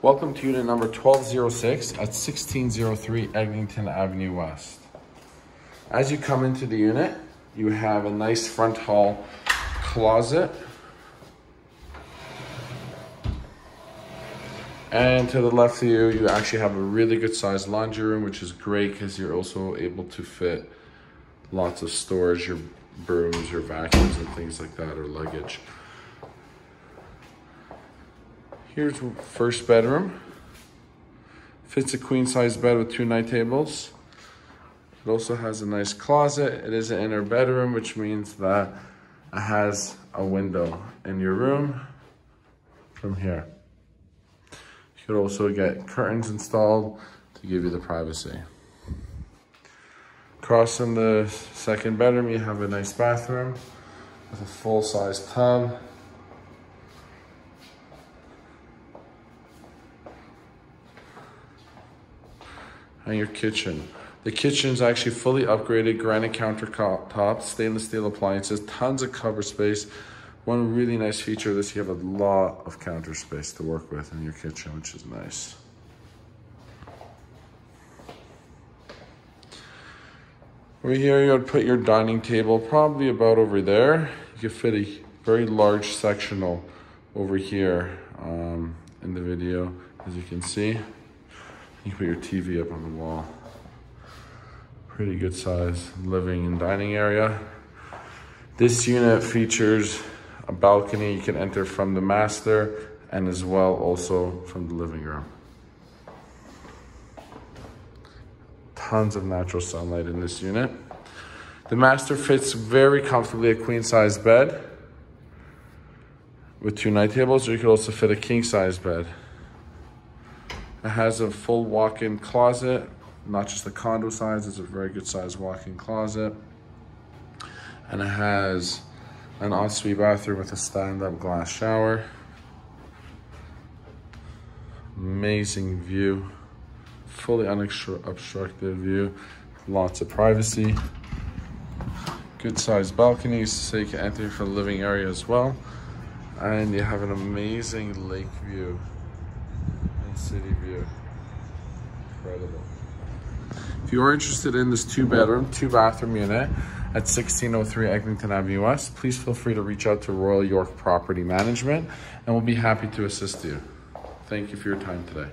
Welcome to unit number 1206 at 1603 Eglinton Avenue West. As you come into the unit, you have a nice front hall closet. And to the left of you, you actually have a really good sized laundry room, which is great because you're also able to fit lots of storage, your brooms, your vacuums and things like that, or luggage. Here's first bedroom. Fits a queen size bed with two night tables. It also has a nice closet. It is an inner bedroom, which means that it has a window in your room from here. You could also get curtains installed to give you the privacy. Across in the second bedroom, you have a nice bathroom with a full-size tub. And your kitchen. The kitchen is actually fully upgraded, granite countertops, stainless steel appliances, tons of cover space. One really nice feature of this, you have a lot of counter space to work with in your kitchen, which is nice. Over here, you would put your dining table probably about over there. You could fit a very large sectional over here um, in the video, as you can see. You can put your TV up on the wall. Pretty good size living and dining area. This unit features a balcony you can enter from the master and as well also from the living room. tons of natural sunlight in this unit. The master fits very comfortably a queen size bed with two night tables, or you could also fit a king size bed. It has a full walk-in closet, not just the condo size, it's a very good size walk-in closet. And it has an ensuite bathroom with a stand-up glass shower. Amazing view fully unobstructed view, lots of privacy, good sized balconies so you can enter for the living area as well. And you have an amazing lake view city view. Incredible. If you are interested in this two bedroom, two bathroom unit at 1603 Eglinton Avenue West, please feel free to reach out to Royal York Property Management and we'll be happy to assist you. Thank you for your time today.